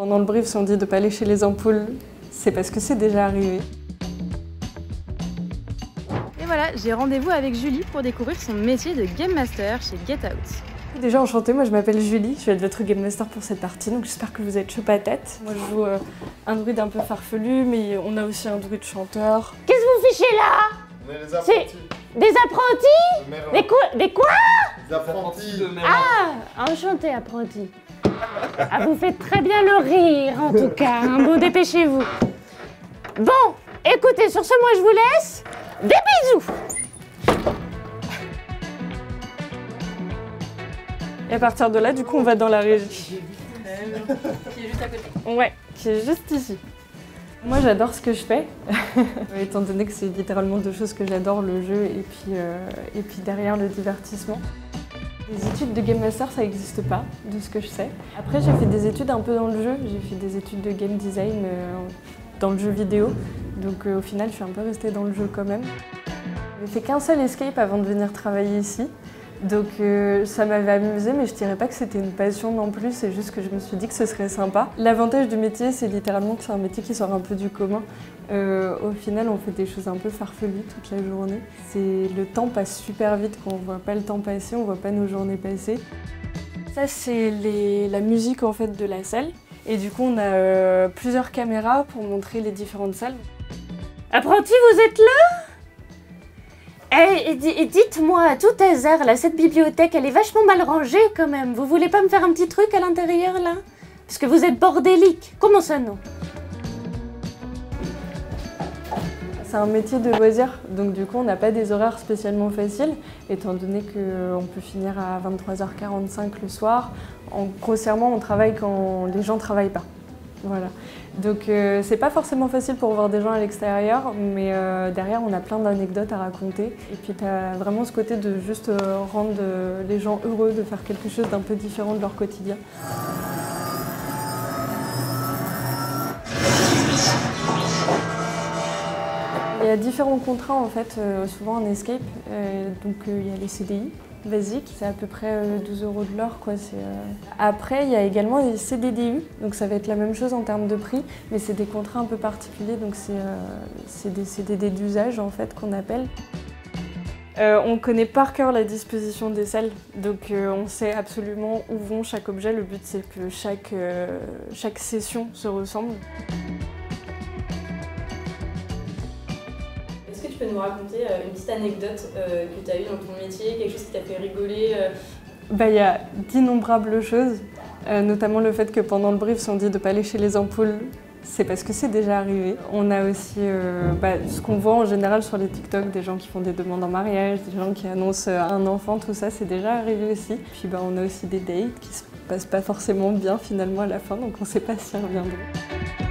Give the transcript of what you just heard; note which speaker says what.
Speaker 1: Pendant le brief, si on dit de ne pas lécher les ampoules, c'est parce que c'est déjà arrivé.
Speaker 2: Et voilà, j'ai rendez-vous avec Julie pour découvrir son métier de Game Master chez Get Out.
Speaker 1: Déjà enchantée, moi je m'appelle Julie, je vais être votre Game Master pour cette partie, donc j'espère que vous êtes chaud patate. Moi je joue euh, un druide un peu farfelu, mais on a aussi un druide chanteur.
Speaker 3: Qu'est-ce que vous fichez là?
Speaker 4: On est les apprentis.
Speaker 3: Des apprentis?
Speaker 4: De Merlin.
Speaker 3: Des quoi? Des quoi?
Speaker 4: Les apprentis.
Speaker 3: Ah Enchanté, apprenti. Ah, vous faites très bien le rire, en tout cas. hein. Bon, dépêchez-vous. Bon, écoutez, sur ce, moi, je vous laisse. Des bisous
Speaker 1: Et à partir de là, du coup, on va dans la régie.
Speaker 2: Qui est juste à côté.
Speaker 1: Ouais, qui est juste ici. Moi j'adore ce que je fais, étant donné que c'est littéralement deux choses que j'adore, le jeu et puis, euh, et puis derrière le divertissement. Les études de Game Master, ça n'existe pas, de ce que je sais. Après, j'ai fait des études un peu dans le jeu. J'ai fait des études de game design euh, dans le jeu vidéo. Donc euh, au final, je suis un peu restée dans le jeu quand même. J'ai fait qu'un seul escape avant de venir travailler ici. Donc euh, ça m'avait amusé, mais je dirais pas que c'était une passion non plus, c'est juste que je me suis dit que ce serait sympa. L'avantage du métier, c'est littéralement que c'est un métier qui sort un peu du commun. Euh, au final, on fait des choses un peu farfelues toute la journée. Le temps passe super vite quand on voit pas le temps passer, on voit pas nos journées passer. Ça, c'est la musique en fait de la salle. Et du coup, on a euh, plusieurs caméras pour montrer les différentes salles.
Speaker 3: Apprenti, vous êtes là? Eh, et dites-moi, à tout hasard, là, cette bibliothèque, elle est vachement mal rangée quand même. Vous voulez pas me faire un petit truc à l'intérieur, là? Parce que vous êtes bordélique. Comment ça, non?
Speaker 1: C'est un métier de loisir, donc du coup on n'a pas des horaires spécialement faciles, étant donné qu'on peut finir à 23h45 le soir. En, grossièrement, on travaille quand les gens travaillent pas. Voilà. Donc euh, c'est pas forcément facile pour voir des gens à l'extérieur, mais euh, derrière on a plein d'anecdotes à raconter. Et puis tu as vraiment ce côté de juste euh, rendre euh, les gens heureux, de faire quelque chose d'un peu différent de leur quotidien. Il y a différents contrats en fait, euh, souvent en escape. Euh, donc euh, il y a les CDI basiques, c'est à peu près euh, 12 euros de l'heure. Après il y a également les CDDU, donc ça va être la même chose en termes de prix, mais c'est des contrats un peu particuliers, donc c'est des CDD d'usage en fait qu'on appelle. On connaît par cœur la disposition des salles, donc on sait absolument où vont chaque objet. Le but c'est que chaque, chaque session se ressemble.
Speaker 2: Peux nous raconter euh, une petite anecdote euh, que tu as eue dans ton métier, quelque chose qui t'a fait rigoler euh,
Speaker 1: Bah, Il y a d'innombrables choses, notamment le fait que pendant le brief, si on dit de ne pas lécher les ampoules, c'est parce que c'est déjà arrivé. On a aussi bah, ce qu'on voit en général sur les TikTok, des gens qui font des demandes en mariage, des gens qui annoncent un enfant, tout ça, c'est déjà arrivé aussi. Puis bah, on a aussi des dates qui se passent pas forcément bien finalement à la fin, donc on ne sait pas s'y reviendront.